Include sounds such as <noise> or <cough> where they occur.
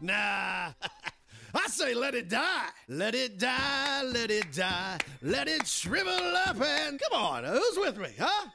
Nah. <laughs> I say let it die. Let it die, let it die. Let it shrivel up and come on, who's with me, huh?